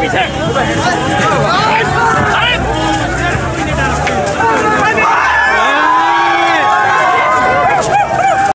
पीछे